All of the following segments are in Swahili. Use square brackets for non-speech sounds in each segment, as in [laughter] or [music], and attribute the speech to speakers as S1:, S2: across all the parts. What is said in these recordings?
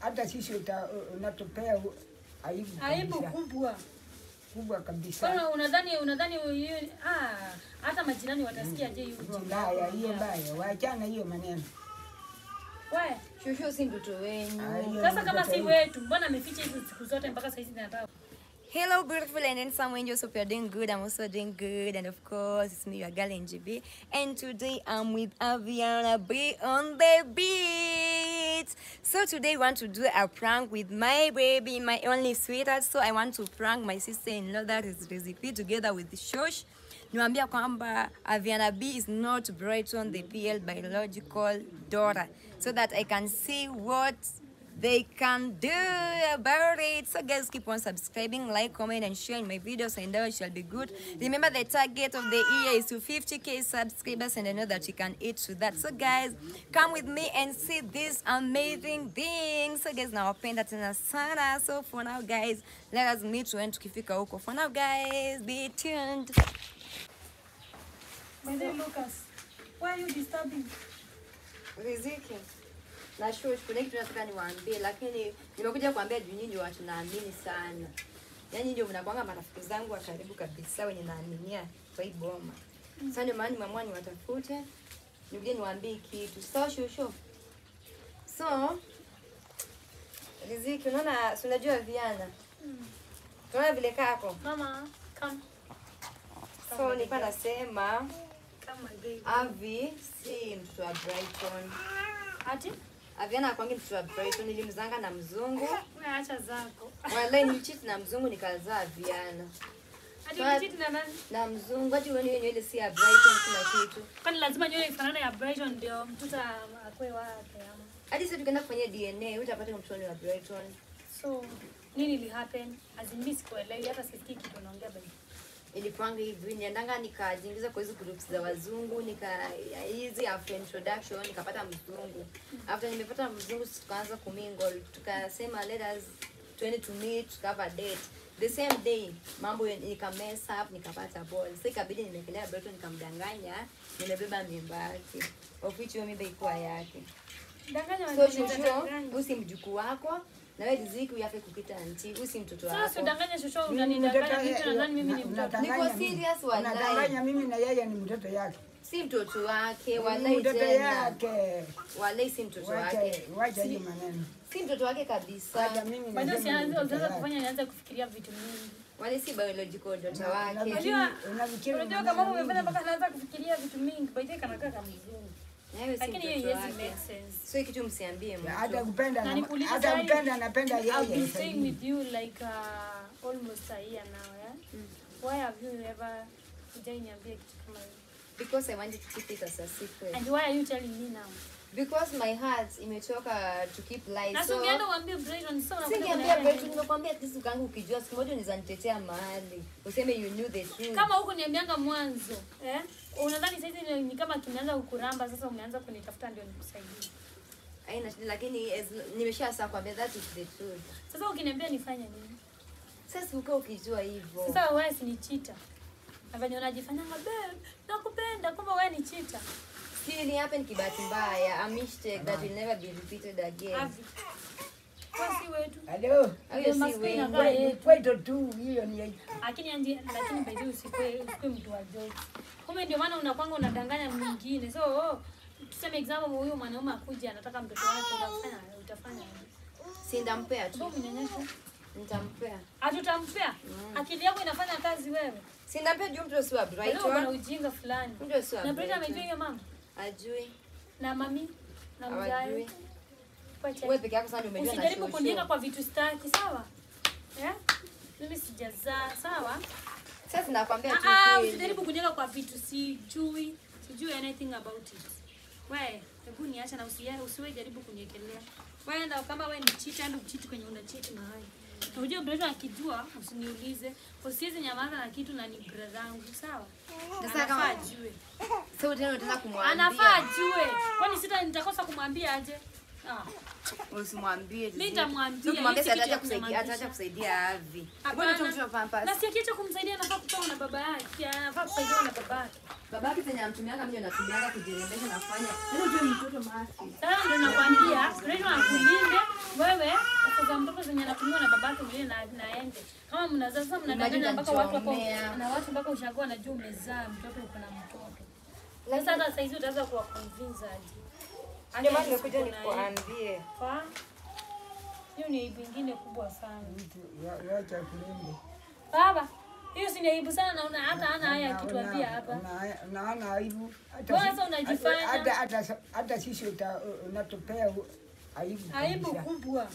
S1: hata, sisi uta- unatupea aibu
S2: aibu kubwa.
S1: kubwa kabisa.
S2: Kwani unadhani unadhani hiyo ah, hata majirani watasikia je hiyo
S1: mbaya, hiyo mbaya, waachana hiyo maneno.
S2: We,
S3: Shushu si mtoto wenyu.
S1: Ah,
S2: sasa kama si
S1: wetu.
S2: mbona ameficha hizo siku zote mpaka saizi nataka
S3: Hello, beautiful and handsome angels. Hope you're doing good. I'm also doing good. And of course, it's me, your girl NGB. And today I'm with Aviana B on the beat. So today we want to do a prank with my baby, my only sweetheart. So I want to prank my sister-in-law that is Riziki together with Shosh. Niwaambia kwamba Aviana B is not Brighton, the PL biological daughter. So that I can see what they can do about it. So guys, keep on subscribing, like, comment, and sharing my videos, and all shall be good. Remember, the target of the year is to 50k subscribers, and I know that you can eat to that. So guys, come with me and see this amazing thing. So guys, nawapenda tena sana. So for now, guys, let us meet when tukifika huko. For now, guys, be tuned.
S2: My name Lucas. Why are you disturbing?
S3: Riziki. Nashukuru, kuna kitu nataka niwaambie, lakini nimekuja kuambia juu nyinyi watu naamini sana. Yaani ndio mnakuanga marafiki zangu wa karibu kabisa wenye naaminia kwa hii boma. Sasa ndio maana nimeamua niwatafute. Nikuje niwaambie kitu. So shushu. So Riziki, unaona si unajua Viana? Unaona vile kako?
S2: Mama, come.
S3: So nilikuwa nasema. Avi si mtoto wa Brighton.
S2: Ati?
S3: Aviana akwangi mtoto wa Brighton, nilimzanga na mzungu. [laughs]
S2: Wewe acha zako.
S3: ni nilicheat na mzungu nikazaa Aviana. Hadi
S2: ulichiti na nani?
S3: Na mzungu hadi wewe nywele si ya Brighton kuna kitu.
S2: Kwani lazima nywele ifanane ya Brighton ndio mtoto akwe wake ama?
S3: Hadi sasa tukaenda kufanya DNA, utapata mtoto ni wa Brighton.
S2: So, nini li happen? Azimisi sikuelewi hata sisikii kitu unaongea baby.
S3: Ilipanga hivi, niendanga nikajiingiza kwa hizo groups za wazungu, nika hizi after introduction nikapata mzungu. After nimepata mzungu tukaanza kumingle, tukasema let us tuende to meet, tukava date. The same day mambo nika mess up nikapata ball. Sasa ikabidi nimekelea Brighton nikamdanganya nimebeba mimba yake. Of which hiyo mimba ilikuwa yake.
S2: Danganya
S3: So shusho, usi mjukuu wako na wewe riziki uyafe kukita anti, usi mtoto wako.
S2: Sasa udanganya
S1: shosho,
S2: unanidanganya
S1: mimi
S2: nadhani mimi ni mtoto.
S3: Niko serious wallahi.
S1: Unadanganya mimi na yeye ni mtoto yake.
S3: Si mtoto wake, wallahi
S1: mtoto yake.
S3: Wallahi si mtoto wake.
S1: wacha hiyo maneno.
S3: Si mtoto wake kabisa.
S1: Mimi
S2: Bado sianze kufanya nianze kufikiria vitu mingi.
S3: Wale si biological daughter wake.
S2: Unajua- kama umefanya mpaka anaanza kufikiria vitu mingi, baadaye kanakaa kama mzungu. Sense.
S3: So kitu msiambie
S1: hata kupenda hata kupenda anapenda
S2: I've been
S1: yeye.
S2: staying with you like uh, almost a year now, yeah? Why have you ever hujaniambia kitu kama hiyo?
S3: Because I wanted to keep it as a secret.
S2: And why are you telling me now?
S3: Because my heart imechoka to keep lies. So
S2: sasa
S3: Singeambia Brighton, nimekwambia at least ukaangu ukijua siku moja unaweza nitetea mahali. Useme you knew the truth.
S2: Kama huko niambianga mwanzo, eh? Unadhani sasa ni kama kinaanza kukuramba sasa umeanza kunitafuta ndio nikusaidie.
S3: aina shida lakini nimesha saa kwambia that is the truth.
S2: Sasa ukiniambia nifanye nini?
S3: Sasa ukaa ukijua hivyo.
S2: Sasa wewe si ni chita. Na venye unajifanyanga babe, nakupenda kumbe wewe ni chita.
S3: Still hapa happened kibahati mbaya. A mistake that will never be repeated again.
S2: Avi. Kwa si wetu.
S1: Halo.
S3: Hayo si
S2: Maskini
S3: wewe.
S1: Kwetu tu hiyo ni
S2: Lakini andi lakini by the way usikwe mtu wa joke. Kumbe ndio maana unakwanga unadanganya mwingine. So oh, tuseme example huyu mwanaume akuja anataka mtoto wake utafanya utafanya.
S3: Si ndampea tu.
S2: Sababu mnyanyasha.
S3: Nitampea.
S2: Hatutampea. Akili yako inafanya kazi wewe.
S3: Si ndampea juu mtu sio wa
S2: Ndio kuna ujinga fulani.
S3: Mtu sio.
S2: Na Brenda amejua
S3: Brighton.
S2: hiyo mama
S3: Ajui.
S2: na mami na. Kwa.
S3: Wewe peke yako sana umejua na
S2: Usijaribu
S3: shosho.
S2: kwa vitu staki, sawa? Eh? Mimi sijazaa, sawa?
S3: Sasa nakwambia tu
S2: Ah, ah, usijaribu kunieka kwa vitu sijui, sijui anything about it. Wewe, hebu niacha na usiye usiwe jaribu kuniekelea. Wewe ndio kama wewe ni cheat, ndio uchiti kwenye una mahali. Na Unajua mtoto akijua usiniulize. Usiweze nyamaza na kitu na ni brother yangu, sawa?
S3: Sasa kama-. Sasa tena unataka kumwambia.
S2: Anafaa ajue. Kwani sita nitakosa kumwambia aje? Ah.
S3: Usimwambie.
S2: Mimi nitamwambia,
S3: Ukimwambia kusaidia, kusaidia Avi. Tu mtoto pampas?
S2: Na si akiacha kumsaidia anafaa kupewa na baba yake, anafaa kusaidiwa na baba yake.
S3: Babake tena mimi anatumianga kujirembesha nafanya. Yaani tu mtoto mafi.
S2: Sasa ndio nakwambia, Reno akulinde afungulie na naende. Kama mnazaa sasa mnadanganya mpaka watu na watu mpaka umezaa mtoto uko na mtoto. Sasa hata saizi utaweza kuwa convince aje.
S3: Ndio maana nimekuja
S2: na
S3: nikuambie.
S2: Fa? Hiyo ni aibu nyingine kubwa sana.
S1: Acha wa-
S2: Baba, hiyo si ni aibu sana naona hata hana haya akituambia hapa.
S1: una- Unaona aibu. Hata
S2: Wewe sasa unajifanya.
S1: hata- hata- hata sisi unatupea aibu
S2: Aibu kubwa.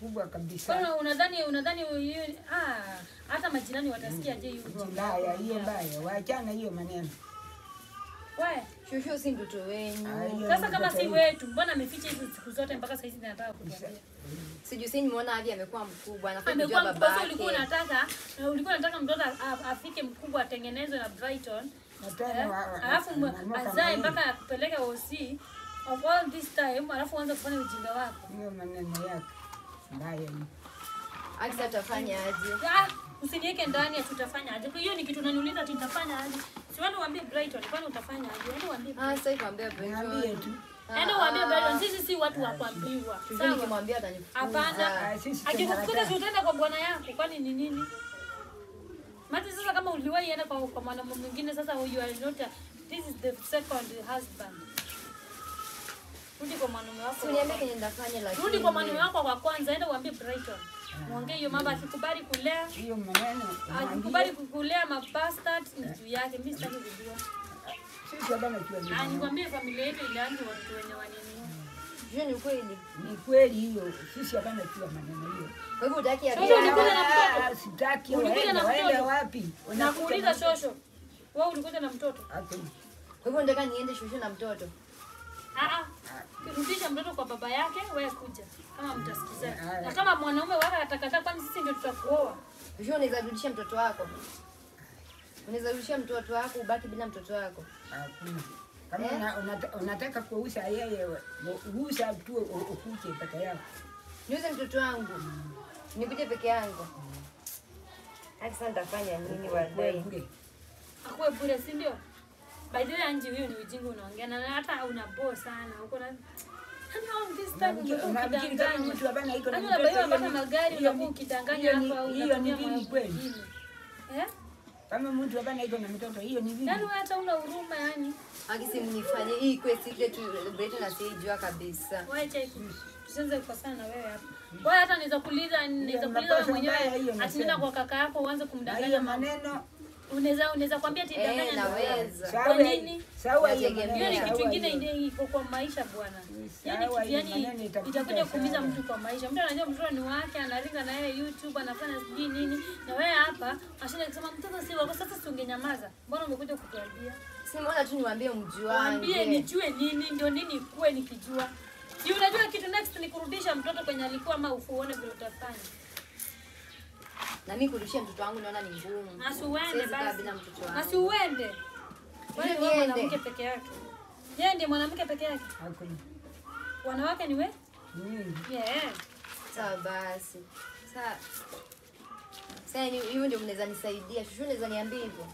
S1: kubwa kabisa.
S2: Kwa unadhani unadhani hiyo ah hata majirani watasikia je Hiyo
S1: mbaya, hiyo mbaya. Waachana hiyo maneno.
S2: We,
S3: Shushu si mtoto wenyu.
S1: Ah,
S2: sasa kama si wetu, mbona ameficha hizo siku zote mpaka saizi nataka kutuambia?
S3: Sijui si nimeona hadi amekuwa mkubwa, anafaa kujua
S2: Amekuwa mkubwa, ulikuwa unataka ulikuwa unataka mtoto afike mkubwa atengenezwe na Brighton. Eh, Alafu azae mpaka akupeleke OC of all this time, alafu uanze kufanya ujinga wako.
S1: Hiyo maneno yake mbaya.
S3: Akisa utafanya aje?
S2: Ah, usiniweke ndani ati utafanya aje. Hiyo ni kitu unaniuliza ati nitafanya aje. Si wewe uambie Brighton, kwani utafanya aje? Wewe uambie
S3: Ah, sasa hivi
S1: Niambie
S3: Brighton.
S1: tu.
S2: Yaani uambie Brighton, sisi si watu wa kuambiwa. Sasa
S3: nikimwambia atanifukuza.
S2: Hapana.
S1: Akikufukuza
S2: Akikukuta si utaenda kwa bwana yako, kwani ni nini? Mati sasa kama uliwahi enda kwa, kwa mwanamume mwingine sasa you are not a, this is the second husband. Rudi kwa mwanamume wako.
S3: kenye lakini.
S2: Rudi kwa mwanamume wako wa kwanza, enda uambie Brighton. Muongee hiyo mambo akikubali kulea,
S1: Hiyo maneno
S2: akikubali
S1: kukulea
S2: kulea mabastard ni juu yake. Mimi sitaki kujua.
S1: Sisi hapana kiwa
S2: Ah, nikwambie familia yetu ilianza watu wenye wanini.
S3: Hiyo ni kweli.
S1: Ni kweli hiyo. Sisi hapana kiwa maneno hiyo.
S3: Kwa hivyo utaki
S2: ya
S3: abia.
S2: na mtoto?
S1: Ah, Sitaki waende
S2: na
S1: waende
S2: mtoto?
S1: wapi?
S2: Nakuuliza shosho. Wewe ulikuja na mtoto?
S1: Hakuna.
S3: Kwa hivyo nataka niende shosho na mtoto.
S2: Ah ah. Rudisha mtoto kwa baba yake, wewe kuja. Kama mtasikizana. Na kama mwanaume wako atakataa kwani sisi ndio tutakuoa.
S3: Hivyo unaweza rudisha mtoto wako. Unaweza rudisha mtoto wako ubaki bila mtoto wako.
S1: Hakuna. Kama
S3: Unataka
S1: una- una unataka kuuza yeye, uza tu ukuje peke yako.
S3: Niuze mtoto wangu. Nikuje peke yangu. Sasa nitafanya nini
S1: Wewe
S3: wadai?
S2: Akuwe bure, si ndio? By the way, Anji, huyo ni ujinga unaongea na hata una bore sana. Uko na
S1: kama mtu hapana iko na mtoto, hiyo
S2: mpaka magari unakuwa ukidanganya hapa au
S1: hiyo ni dini kweli.
S2: Eh?
S1: Kama mtu hapana iko na mtoto, hiyo ni vipi?
S2: Yaani wewe hata una huruma yani.
S3: Akisi mnifanye hii kwa secret Brighton asijua kabisa.
S2: Wewe cheki. Tusianze kukosana na wewe hapa. Wewe hata niweza kuuliza niweza kuuliza mwenyewe ati nenda kwa kaka yako uanze kumdanganya
S1: maneno
S2: Unaweza unaweza kwambia ati
S3: Eh,
S2: danganya ndio
S3: naweza.
S2: Kwa nini?
S1: sawa hiyo.
S2: Hiyo ni kitu kingine
S1: hiyo.
S2: iko kwa maisha bwana. Yaani kitu yani itakuja kuumiza mtu kwa maisha. Mtu anajua mtoto ni wake, analinga na yeye YouTube, anafanya sijui nini. Na wewe hapa ashinda kusema mtoto si wako. Sasa si ungenyamaza. Mbona umekuja kutuambia?
S3: Si mbona tu niwaambie mjua.
S2: Waambie nijue nini ndio nini kuwe nikijua. Si unajua kitu next ni kurudisha mtoto kwenye alikuwa ama ufuone vile utafanya.
S3: Na mimi kurudishia mtoto wangu naona ni ngumu.
S2: Na si uende
S3: Siwezi kaa
S2: basi.
S3: bila mtoto wangu.
S2: si uende. Wewe ni mwanamke peke yake. Yeye ndiye mwanamke peke yake.
S1: Hakuna.
S2: Wanawake ni we?
S1: Mimi.
S2: Yeah.
S3: Sawa basi. Sasa sasa ni hivyo ndio mnaweza nisaidia. Shushu unaweza niambia hivyo.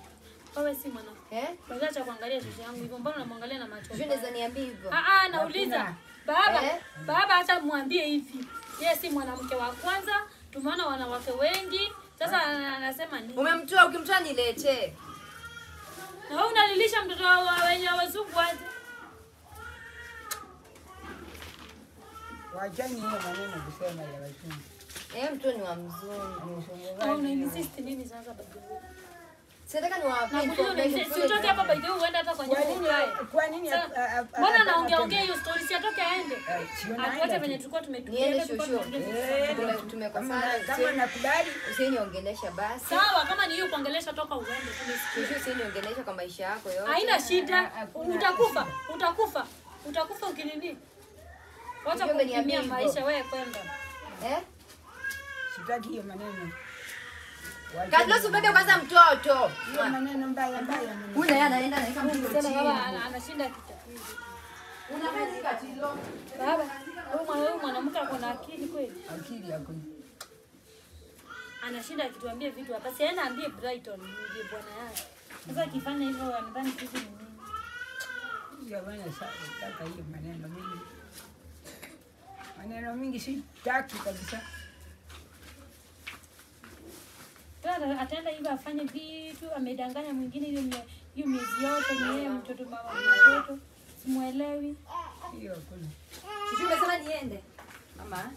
S2: Wewe si mwanamke.
S3: Eh?
S2: Kwanza cha kuangalia shosho yangu hivyo, mbona unamwangalia na macho?
S3: Shushu unaweza niambia hivyo.
S2: Ah ah, nauliza. Baba,
S3: Eh?
S2: baba hata mwambie hivi. Yeye si mwanamke wa kwanza, tumeona wanawake wengi. Sasa anasema nini?
S3: Umemtoa ukimtoa niletee.
S2: Na wewe unalilisha mtoto wa wenye wazungu aje?
S1: Wachani hiyo maneno kusema ya wazungu.
S3: Eh, mtu ni wa mzungu.
S1: Au
S2: Na una insist nini sasa way?
S3: Sitaka niwape
S2: hapa by the way uende hata kwa nyumba ukae.
S1: kwa nini
S2: Mbona
S1: naongea
S2: ongea hiyo story si atoke aende?
S1: Eh,
S2: Atuache venye tulikuwa tumeongea
S1: Eh,
S3: tumekosana.
S1: kama nakubali
S3: Usiniongelesha basi.
S2: Sawa, kama ni hiyo kuongelesha toka uende.
S3: Shushu usiniongelesha kwa maisha yako yote.
S2: Haina shida. Utakufa, utakufa. Utakufa ukinini. Wacha
S3: Bimbo.
S2: maisha wewe kwenda.
S3: Eh?
S1: sitaki hiyo maneno.
S3: Kadlos ubebe kwanza mtoto.
S1: maneno mbaya mbaya.
S3: Huyu naye anaenda anaweka mtoto
S2: Sema baba anashinda kitu.
S3: Unafanya.
S2: Baba, huyu mwanamke ako na akili kweli.
S1: Akili yako.
S2: Anashinda akituambia vitu hapa. Si ambie Brighton ndiye bwana yake. Sasa akifanya hivyo anadhani sisi ni nini?
S1: Jamani, sasa hiyo maneno mingi. Maneno mingi sitaki kabisa.
S2: Sasa ataenda hivyo afanye vitu, amedanganya mwingine hiyo hiyo miezi yote ni yeye mtoto mama mtoto. Simuelewi.
S1: Hiyo kuna.
S3: Shushu umesema niende. Mama.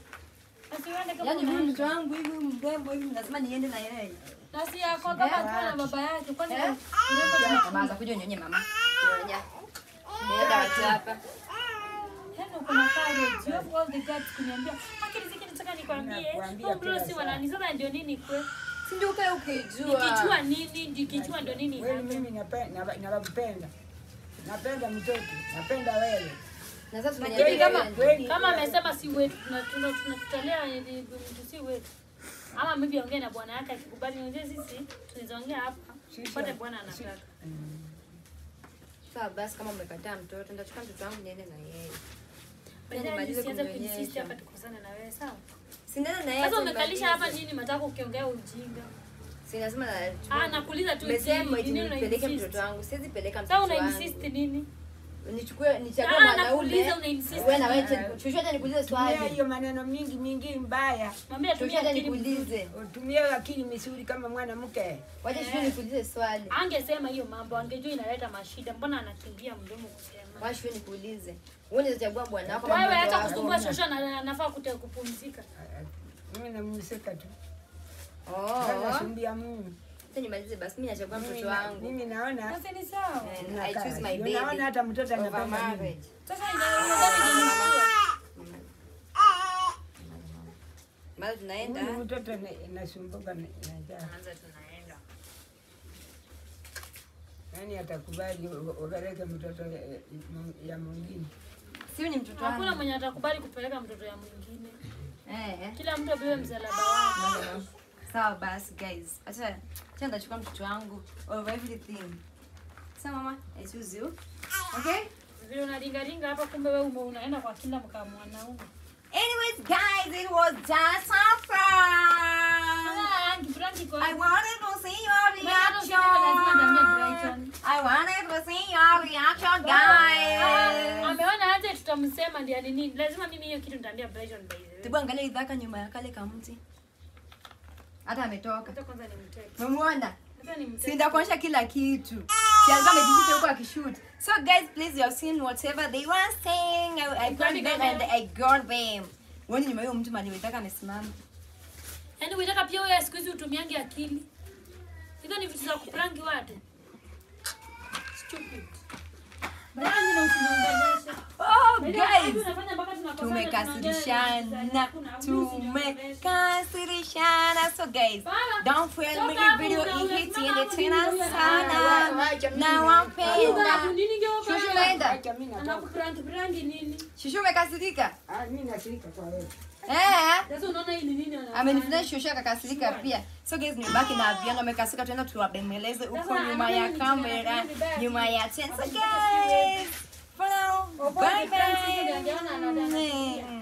S2: Asiende kama
S3: Yaani huyu mtoto wangu hivi mrembo hivi nasema niende na yeye.
S2: Na si yako kama tu na baba yake. Kwani
S3: Eh? Mama za kuja nyonye mama. Nyonya. nenda hapa?
S2: Hapo uko na courage. You have all the guts kuniambia. Lakini zikini nataka nikwambie. mbona bro si wanani sasa ndio nini kwe?
S3: Si ndio ukae ukijua.
S2: Nikijua nini, nikijua ndo nini. wewe
S1: mimi nape- nava- Napenda mtoto, napenda wewe.
S3: Na sasa
S2: Lakini kama kama amesema si wetu tuna- tuna- tunatutolea mtu si wetu. Ama mimi ongea na bwana yake akikubali unajua sisi tunaweza ongea hapa. Pate bwana anataka.
S3: Sawa basi kama umekataa mtoto nitachukua mtoto wangu niende na yeye.
S2: Baadaye
S3: nimalize
S2: nisianze
S3: kumnyonyesha.
S2: hapa tukosane na wewe sawa?
S3: Si nenda na yeye.
S2: Sasa umekalisha hapa nini mataka ukiongea ujinga?
S3: Si lazima na
S2: Ah, nakuuliza tu una
S3: nipeleke mtoto wangu. Siwezi peleka mtoto wangu.
S2: Sasa una insist nini?
S3: Nichukue nichague
S2: Ah,
S3: mwanaume.
S2: nakuuliza una insist.
S3: Wewe na wewe chochote hata nikuulize
S1: Tumia
S3: swali.
S1: hiyo maneno mingi mingi mbaya.
S2: Mwambie tumia
S3: hata
S2: akili mzuri.
S3: nikuulize.
S1: Utumie akili misuri kama mwanamke.
S3: Wacha shule nikuulize swali.
S2: Angesema hiyo mambo, angejua inaleta mashida. Mbona anakimbia mdomo kusema?
S3: Wacha shule nikuulize. Wewe unaweza chagua bwana wako
S2: Wewe hata kusumbua shosho na nafaa kute kupumzika.
S1: Mimi namseka tu.
S3: Oh.
S1: Nasumbia Mungu.
S3: Nimalize basi mimi nachagua mtoto wangu.
S1: Mimi naona
S2: Sasa ni sawa.
S3: I choose my baby.
S1: naona hata mtoto anapanga
S3: marriage.
S2: Sasa ndio
S3: Mara tunaenda.
S1: Mtoto inasumbuka na njaa.
S3: Anza tunaenda.
S1: Nani atakubali upeleke mtoto ya- mwingine?
S3: Sio ni mtoto
S2: Hakuna mwenye atakubali kupeleka mtoto ya mwingine.
S3: Eh. eh.
S2: Kila mtu abebe msalaba wake.
S3: Sawa basi guys. Acha acha nitachukua mtoto wangu over everything. Sawa mama, I choose you. Okay?
S2: Vile unaringaringa hapa kumbe wewe unaenda kwa kila mkaa mwanaume.
S3: Anyways, guys, it was just a prank.
S2: Ah,
S3: I wanted to see your reaction. I wanted to see your reaction, guys.
S2: Ameona aje tutamsema ndio nini? Lazima mimi hiyo kitu nitaambia Brighton by the way.
S3: Tibu angalia idhaka nyuma ya kale kamti. Hata ametoka.
S2: Hata kwanza ni mteke.
S3: Umemuona?
S2: Hata ni mteke.
S3: Si nitakuonyesha kila kitu. Si alikuwa amejificha huko akishoot. So guys, please you have seen whatever they were saying. I, I got them and I got them. Wewe nyuma hiyo mtu mali wetaka amesimama.
S2: Yaani unataka pia wewe siku hizi utumiange akili. Hizo ni vitu za kuprangi watu. Stupid. Bali na usiniongeleshe.
S3: Oh
S2: Guys,
S3: guys,
S2: unafanya mpaka tunakosana,
S3: tumekasirishana, tumekasirishana. So guys,
S2: Bala.
S3: don't fail
S2: Toka
S3: me
S2: hapo,
S3: video
S2: una-
S3: ihiti
S2: unasimama
S3: ende
S2: hapo
S3: tena sana. Na wapenda. Shushu naenda. Shushu umekasirika?
S1: Ah, mimi nashirika kwa wewe.
S3: Eh.
S2: Sasa unaona hii ni nini wanafanya?
S3: amenifundisha shushu akakasirika pia so guys nimebaki na aviano amekasirika tuenda tuwabemeleze huko nyuma ya kamera nyuma ya tent so guys for now bye bye. Mm.